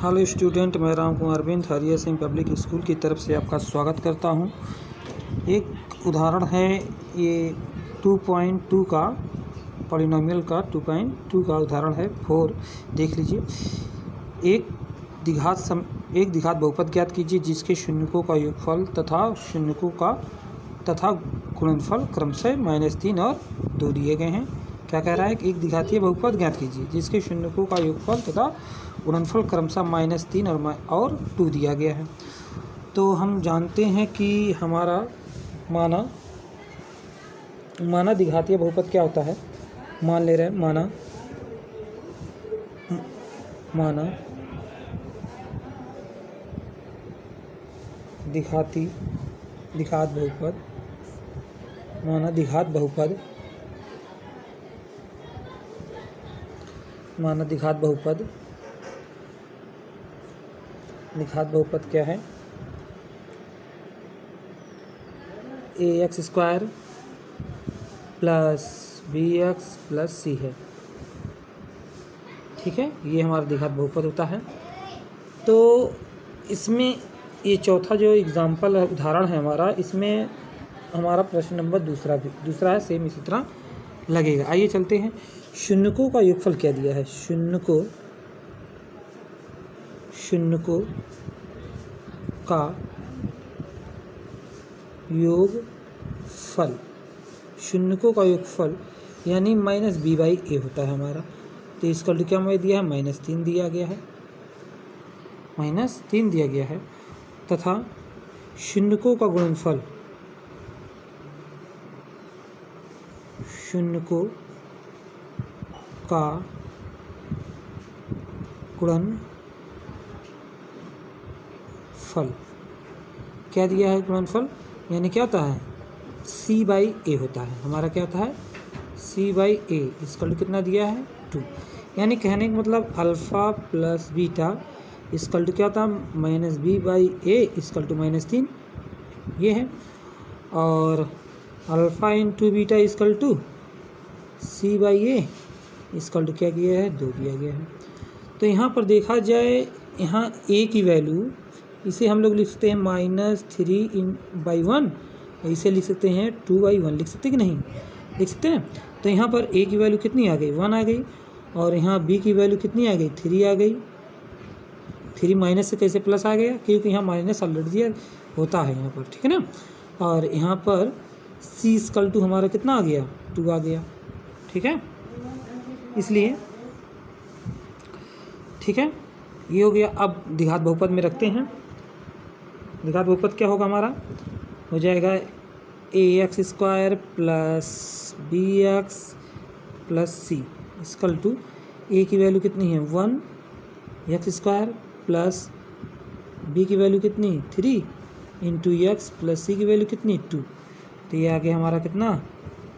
Hello student, मैं राम कुमार बिंद हरिया Singh public school की तरफ़ से आपका स्वागत करता हूँ। एक उदाहरण है ये 2.2 का, पॉलिनोमियल का 2.2 का उदाहरण है, फोर, देख लीजिए। एक द्विघात सम, एक द्विघात बहुपद ज्ञात कीजिए, जिसके शून्यकों का योगफल तथा शून्यकों का तथा गुणनफल क्रमशः माइनस तीन और दो दिए गए हैं। क्या कह रहा है एक द्विघातीय बहुपद ज्ञात कीजिए, जिसके शून्यकों का योगफल तथा गुणनफल क्रमशः माइनस तीन और और टू दिया गया है। तो हम जानते हैं कि हमारा माना माना द्विघातीय बहुपद क्या होता है? मान ले रहे हैं, माना माना द्विघाती द्विघात बहुपद, माना द्विघात बहुपद माना द्विघात बहुपद। द्विघात बहुपद क्या है? A X square plus B X plus C है। ठीक है? ये हमारा द्विघात बहुपद होता है। तो इसमें ये चौथा जो एग्ज़ाम्पल है उदाहरण है हमारा, इसमें हमारा प्रश्न नंबर दूसरा भी दूसरा है सेम इसी तरह लगेगा। आइए चलते हैं। शून्यकों का योगफल क्या दिया है? शून्य को शून्य को योग फल शून्यकों का योगफल यानी माइनस बी बाई ए होता है हमारा। तो इसका क्या दिया है? माइनस तीन दिया गया है। माइनस तीन दिया गया है। तथा शून्यकों का गुणनफल शून्यकों का गुणन फल। क्या दिया है गुणनफल यानी क्या होता है? सी बाई ए होता है। हमारा क्या होता है? सी बाई ए इसका कितना दिया है? टू यानी कहने का मतलब alpha plus beta equal to क्या होता है? Minus B by A equal to minus तीन। ये है। और alpha into beta equal to C by A equal to क्या किया है, दो दिया गया है। तो यहाँ पर देखा जाए, यहाँ ए की वैल्यू इसे हम लोग लिख सकते हैं minus three in by one इसे लिख सकते हैं टू बाई वन लिख सकते कि नहीं? लिख सकते हैं? तो यहाँ पर ए की वैल्यू कितनी आ गई? वन आ गई। और यहाँ बी की वैल्यू कितनी आ गई? थ्री आ गई। थ्री माइनस से कैसे प्लस आ गया? क्योंकि यहाँ माइनस ऑलरेडी होता है यहाँ पर, ठीक है ना? और यहाँ पर सी स्कल टू हमारा कितना आ गया? टू आ गया, ठीक है? इसलिए, ठीक है? ये हो गया, अब द्विघात बहुपद में रखते हैं। द्विघात बहुपद क्या होगा हमारा? हो जाएगा A X square plus B X plus C equal to A की वैल्यू कितनी है? One X square plus B की वैल्यू कितनी? Three into X plus C की वैल्यू कितनी? टू तो ये आ गया हमारा कितना?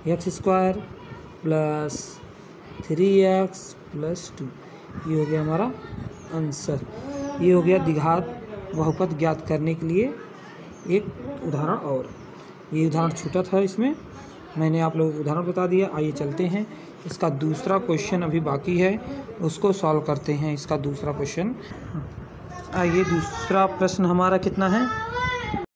X square plus three X plus two. ये हो गया हमारा आंसर। ये हो गया द्विघात बहुपद ज्ञात करने के लिए एक उदाहरण और। ये उदाहरण छूटा था इसमें। मैंने आप लोगों को उदाहरण बता दिया। आइए चलते हैं। इसका दूसरा क्वेश्चन अभी बाकी है। उसको सॉल्व करते हैं। इसका दूसरा क्वेश्चन। आइए, दूसरा प्रश्न हमारा कितना है?